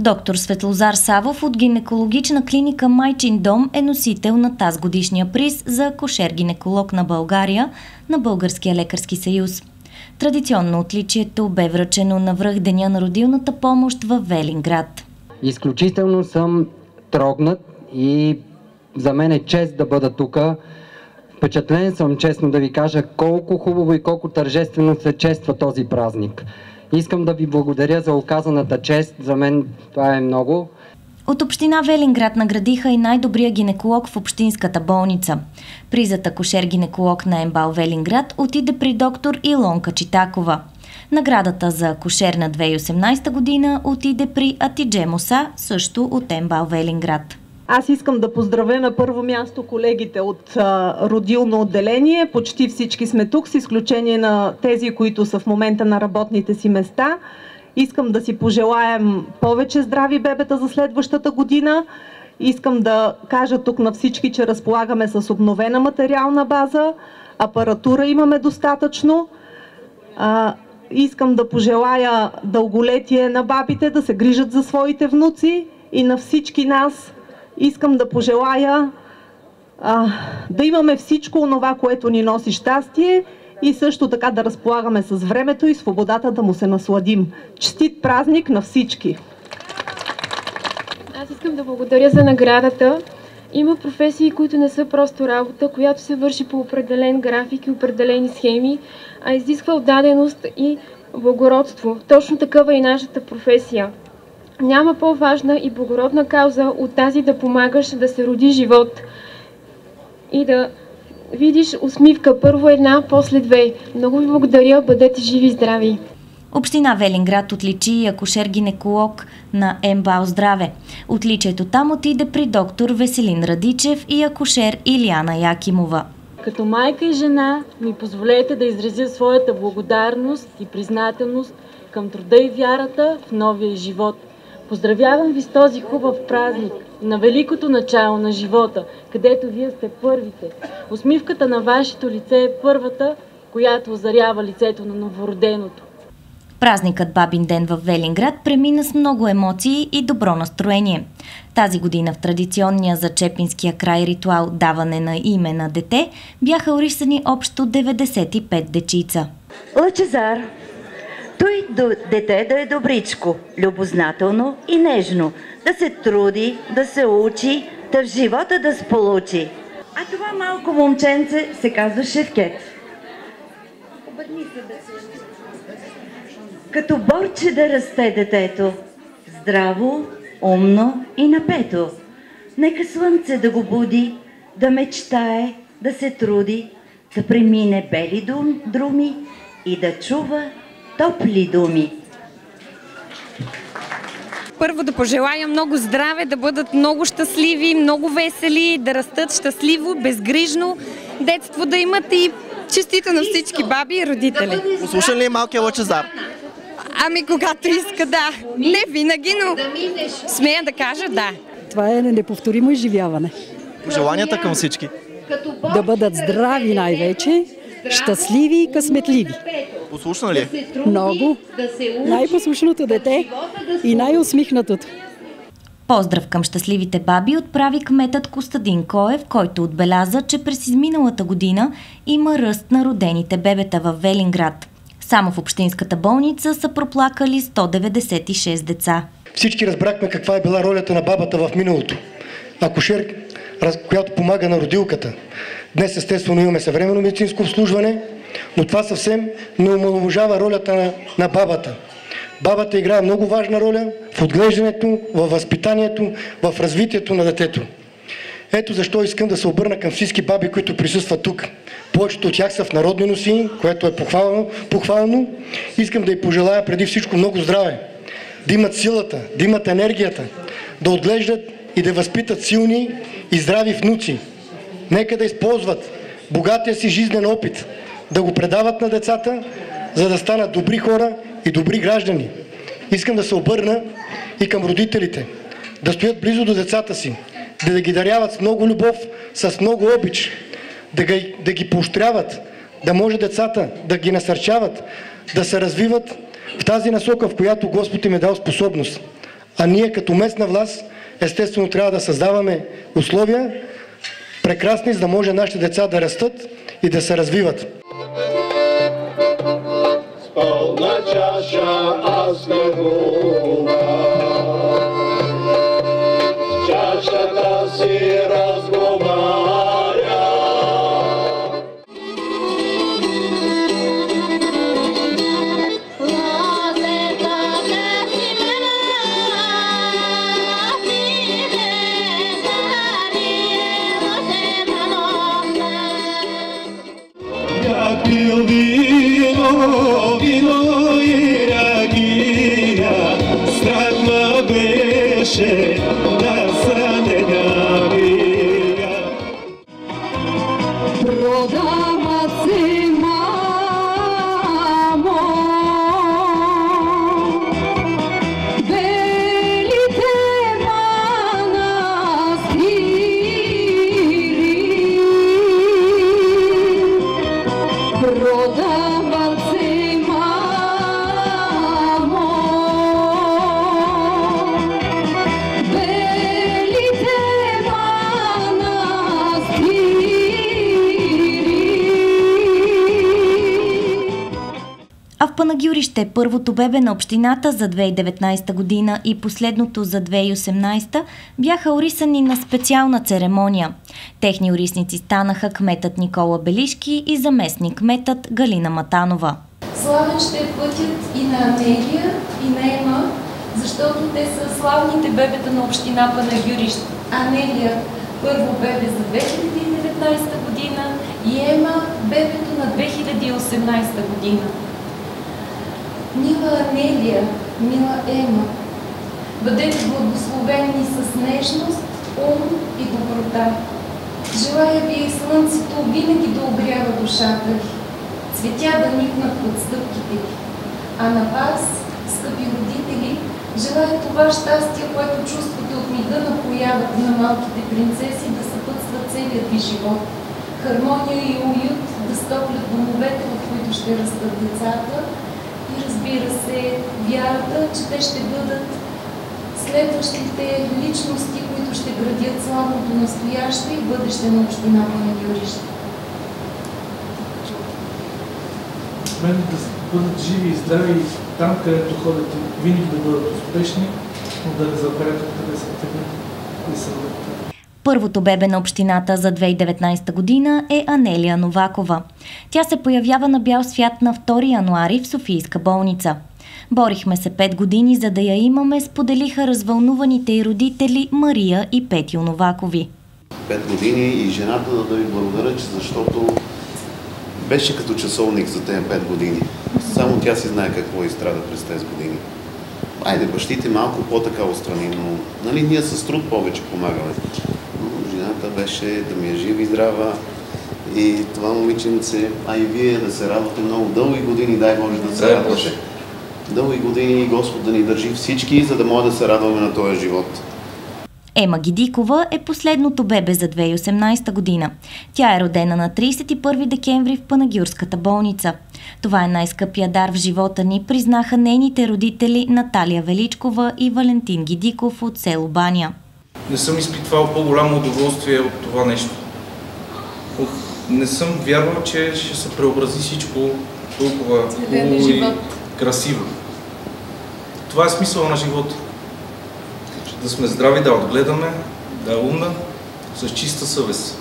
Доктор Светлозар Савов от гинекологична клиника Майчин дом е носител на таз годишния приз за кошер-гинеколог на България на Българския лекарски съюз. Традиционно отличието бе връчено на връх Деня на родилната помощ в Велинград. Изключително съм трогнат и за мен е чест да бъда тук. Впечатлен съм, честно да ви кажа, колко хубаво и колко тържествено се чества този празник. Искам да ви благодаря за оказаната чест. За мен това е много. От община Велинград наградиха и най-добрия гинеколог в общинската болница. Призът акушер-гинеколог на Ембал Велинград отиде при доктор Илонка Читакова. Наградата за акушер на 2018 година отиде при Атидже Муса, също от Ембал Велинград. Аз искам да поздравя на първо място колегите от родилно отделение. Почти всички сме тук, с изключение на тези, които са в момента на работните си места. Искам да си пожелаем повече здрави бебета за следващата година. Искам да кажа тук на всички, че разполагаме с обновена материална база, апаратура имаме достатъчно. Искам да пожелая дълголетие на бабите, да се грижат за своите внуци и на всички нас искам да пожелая а, да имаме всичко това, което ни носи щастие и също така да разполагаме с времето и свободата да му се насладим. Честит празник на всички! Аз искам да благодаря за наградата. Има професии, които не са просто работа, която се върши по определен график и определени схеми, а изисква отдаденост и благородство. Точно такава е и нашата професия. Няма по-важна и благородна кауза от тази да помагаш да се роди живот и да видиш усмивка първо една, после две. Много ви благодаря, бъдете живи и здрави! Община Велинград отличи и акушер-гинеколог на МБАО Здраве. Отличието там отиде при доктор Веселин Радичев и акушер Илияна Якимова. Като майка и жена ми позволете да изразя своята благодарност и признателност към труда и вярата в новия живот. Поздравявам ви с този хубав празник, на великото начало на живота, където вие сте първите. Усмивката на вашето лице е първата, която озарява лицето на новороденото. Празникът Бабин ден в Велинград премина с много емоции и добро настроение. Тази година в традиционния за Чепинския край ритуал даване на име на дете бяха орисани общо 95 дечица. Лъчезар, той до дете да е добричко, любознателно и нежно, да се труди, да се учи, да в живота да сполучи. А това малко момченце се казва Шевкет. Обърни като борче да расте детето, здраво, умно и напето. Нека слънце да го буди, да мечтае, да се труди, да премине бели дум, друми и да чува топли думи. Първо да пожелая много здраве, да бъдат много щастливи, много весели, да растат щастливо, безгрижно, детство да имат и честито на всички баби и родители. Послушан ли е малкият Лъчезар? Ами когато иска, да. Не винаги, но смея да кажа да. Това е неповторимо изживяване. Пожеланията към всички. Да бъдат здрави най-вече, щастливи и късметливи. Послушна ли е? Много. Най-послушното дете и най-усмихнатото. Поздрав към щастливите баби отправи кметът Костадин Коев, който отбеляза, че през изминалата година има ръст на родените бебета в Велинград. Само в общинската болница са проплакали 196 деца. Всички разбрахме каква е била ролята на бабата в миналото. Акушер, която помага на родилката. Днес естествено имаме съвременно медицинско обслужване, но това съвсем не омаловажава ролята на, на бабата. Бабата играе много важна роля в отглеждането, в възпитанието, в развитието на детето. Ето защо искам да се обърна към всички баби, които присъстват тук. Повечето от тях са в народни носи, което е похвално, похвално. Искам да й пожелая преди всичко много здраве. Да имат силата, да имат енергията, да отглеждат и да възпитат силни и здрави внуци. Нека да използват богатия си жизнен опит, да го предават на децата, за да станат добри хора и добри граждани. Искам да се обърна и към родителите, да стоят близо до децата си, да ги даряват с много любов, с много обич, да ги, да ги поощряват, да може децата да ги насърчават, да се развиват в тази насока, в която Господ им е дал способност. А ние като местна власт, естествено, трябва да създаваме условия прекрасни, за да може нашите деца да растат и да се развиват. С пълна чаша аз чашата Панагюрище първото бебе на общината за 2019 година и последното за 2018 бяха орисани на специална церемония. Техни орисници станаха кметът Никола Белишки и заместник кметът Галина Матанова. Славен ще пътят и на Анелия, и на Ема, защото те са славните бебета на община Панагюрище. Анелия първо бебе за 2019 година и Ема бебето на 2018 година. Мила Анелия, мила Ема, бъдете благословени с нежност, ум и доброта. Желая ви и слънцето винаги да обрява душата ви, цветя да никнат под стъпките ви. А на вас, скъпи родители, желая това щастие, което чувствате от мига на появата на малките принцеси да съпътства целият ви живот. Хармония и уют да стоплят домовете, в които ще растат децата и разбира се, вярата, че те ще бъдат следващите личности, които ще градят славното настояще и бъдеще на община Панагюрище. мен да бъдат живи и здрави там, където ходят винаги да бъдат успешни, но да не забравят откъде са тръгнали и са. Първото бебе на общината за 2019 година е Анелия Новакова. Тя се появява на бял свят на 2 януари в Софийска болница. Борихме се 5 години, за да я имаме, споделиха развълнуваните и родители Мария и Петю Новакови. Пет години и жената да ви благодаря, че защото беше като часовник за тези пет години. Само тя си знае какво изстрада през тези години. Айде, бащите малко по-така отстрани, но нали, ние с труд повече помагаме. Жената беше да ми е жива и здрава. И това момиченце, а и вие да се радвате много дълги години, дай Боже да се Дай радвате. Боже. Дълги години Господ да ни държи всички, за да може да се радваме на този живот. Ема Гидикова е последното бебе за 2018 година. Тя е родена на 31 декември в Панагюрската болница. Това е най-скъпия дар в живота ни, признаха нейните родители Наталия Величкова и Валентин Гидиков от село Баня. Не съм изпитвал по-голямо удоволствие от това нещо. От... Не съм вярвал, че ще се преобрази всичко толкова хубаво и красиво. Това е смисъл на живота. Да сме здрави, да отгледаме, да е умна, с чиста съвест.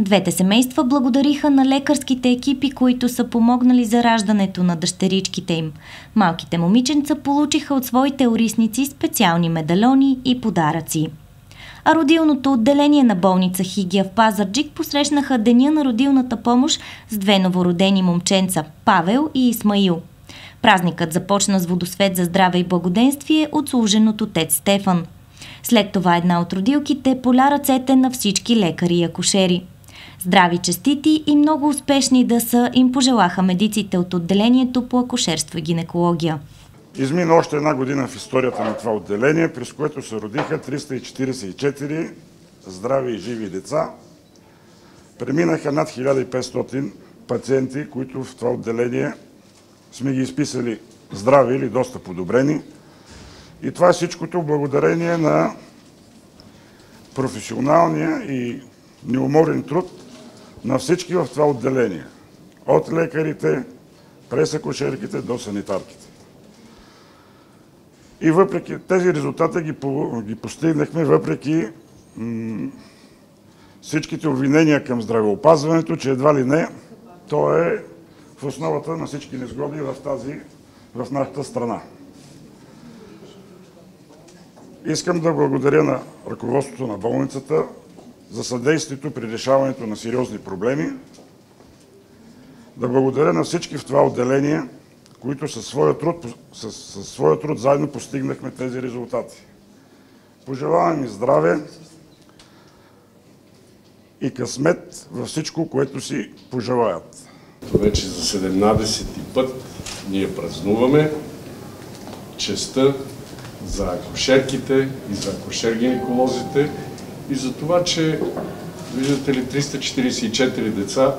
Двете семейства благодариха на лекарските екипи, които са помогнали за раждането на дъщеричките им. Малките момиченца получиха от своите орисници специални медальони и подаръци. А родилното отделение на болница Хигия в Пазарджик посрещнаха Деня на родилната помощ с две новородени момченца – Павел и Исмаил. Празникът започна с водосвет за здраве и благоденствие от служеното тет Стефан. След това една от родилките поля ръцете на всички лекари и акушери. Здрави, честити и много успешни да са им пожелаха медиците от отделението по акушерство и гинекология. Измина още една година в историята на това отделение, през което се родиха 344 здрави и живи деца. Преминаха над 1500 пациенти, които в това отделение сме ги изписали здрави или доста подобрени. И това е всичкото благодарение на професионалния и неуморен труд на всички в това отделение. От лекарите, през акушерките до санитарките. И въпреки тези резултати ги, по- ги постигнахме, въпреки всичките обвинения към здравеопазването, че едва ли не, то е в основата на всички незгоди в, тази, в нашата страна. Искам да благодаря на ръководството на болницата за съдействието при решаването на сериозни проблеми, да благодаря на всички в това отделение, които със своя труд, със, със своя труд заедно постигнахме тези резултати. Пожелавам и здраве и късмет във всичко, което си пожелаят. Вече за 17 ти път ние празнуваме честа за акушерките и за акушер-гинеколозите и за това, че виждате ли 344 деца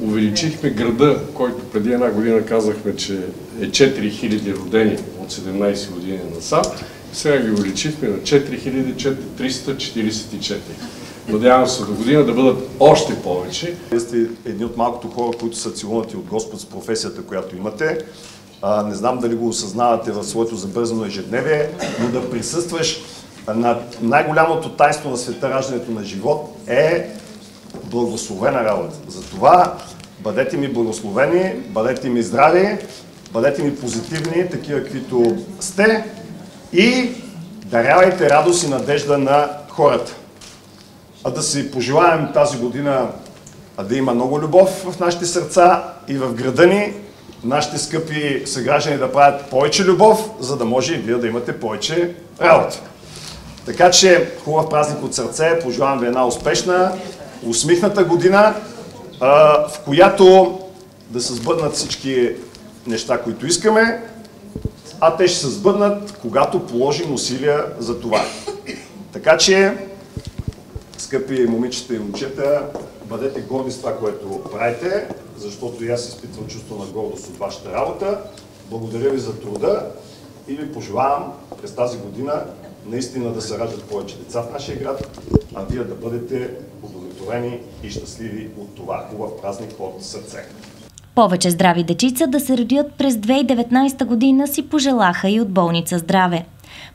увеличихме града, който преди една година казахме, че е 4000 родени от 17 години насам. Сега ги увеличихме на 4344. Надявам се до година да бъдат още повече. Вие сте едни от малкото хора, които са целунати от Господ с професията, която имате. А, не знам дали го осъзнавате в своето забързано ежедневие, но да присъстваш на най-голямото тайство на света, раждането на живот, е благословена работа. Затова бъдете ми благословени, бъдете ми здрави, бъдете ми позитивни, такива каквито сте и дарявайте радост и надежда на хората. А да си пожелаем тази година да има много любов в нашите сърца и в града ни, нашите скъпи съграждани да правят повече любов, за да може и вие да имате повече работа. Така че хубав празник от сърце, пожелавам ви една успешна, усмихната година, в която да се сбъднат всички неща, които искаме, а те ще се сбъднат, когато положим усилия за това. Така че, скъпи момичета и момчета, бъдете горди с това, което правите, защото и аз изпитвам чувство на гордост от вашата работа. Благодаря ви за труда и ви пожелавам през тази година наистина да се раждат повече деца в нашия град, а вие да бъдете удовлетворени и щастливи от това. Хубав празник от сърце. Повече здрави дечица да се родят през 2019 година си пожелаха и от болница Здраве.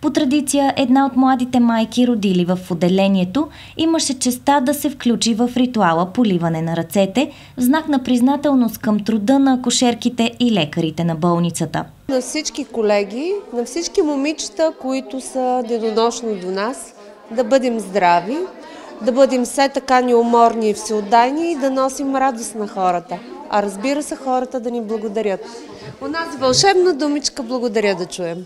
По традиция, една от младите майки, родили в отделението, имаше честа да се включи в ритуала поливане на ръцете, в знак на признателност към труда на акушерките и лекарите на болницата. На всички колеги, на всички момичета, които са денонощно до нас, да бъдем здрави, да бъдем все така неуморни и всеотдайни и да носим радост на хората. А разбира се, хората да ни благодарят. У нас вълшебна думичка благодаря да чуем.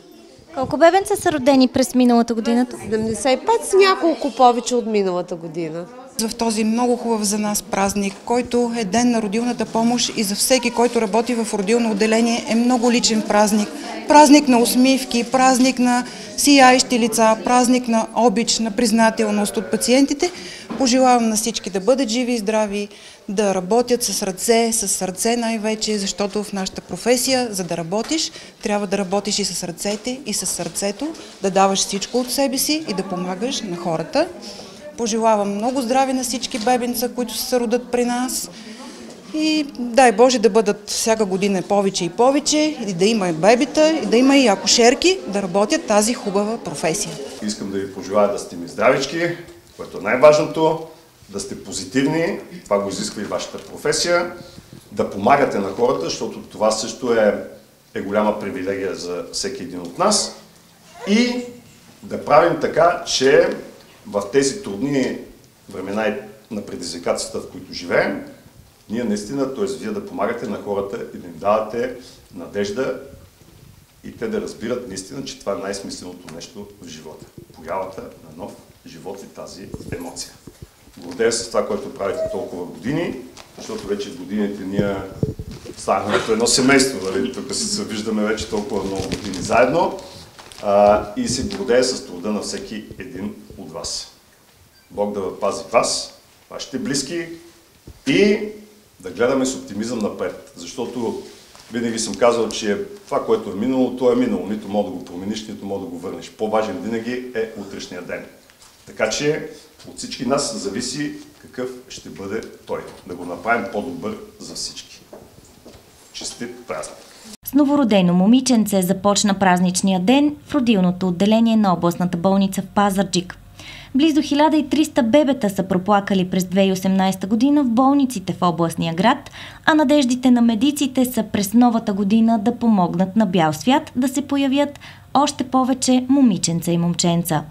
Колко бебенца са родени през миналата година? 75 с няколко повече от миналата година. в този много хубав за нас празник, който е ден на родилната помощ и за всеки, който работи в родилно отделение е много личен празник. Празник на усмивки, празник на сияещи лица, празник на обич, на признателност от пациентите. Пожелавам на всички да бъдат живи и здрави, да работят с ръце, с сърце най-вече, защото в нашата професия, за да работиш, трябва да работиш и с ръцете, и с сърцето, да даваш всичко от себе си и да помагаш на хората. Пожелавам много здраве на всички бебенца, които се родят при нас. И дай Боже да бъдат всяка година повече и повече, и да има и бебета, и да има и акушерки, да работят тази хубава професия. Искам да ви пожелая да сте ми здравички, което е най-важното, да сте позитивни, това го изисква и вашата професия, да помагате на хората, защото това също е, е голяма привилегия за всеки един от нас. И да правим така, че в тези трудни времена и на предизвикателствата, в които живеем, ние наистина, т.е. вие да помагате на хората и да им давате надежда и те да разбират наистина, че това е най-смисленото нещо в живота. Появата на нов живот и тази емоция. Гордея с това, което правите толкова години, защото вече годините ние станахме като едно семейство, нали? тук се виждаме вече толкова много години заедно а, и се гордея с труда на всеки един от вас. Бог да пази вас, вашите близки и да гледаме с оптимизъм напред, защото Винаги съм казал, че това, което е минало, то е минало. Нито мога да го промениш, нито мога да го върнеш. По-важен винаги е утрешния ден. Така че от всички нас зависи какъв ще бъде той. Да го направим по-добър за всички. Честит празник! С новородено момиченце започна празничния ден в родилното отделение на областната болница в Пазарджик. Близо 1300 бебета са проплакали през 2018 година в болниците в областния град, а надеждите на медиците са през новата година да помогнат на бял свят да се появят още повече момиченца и момченца.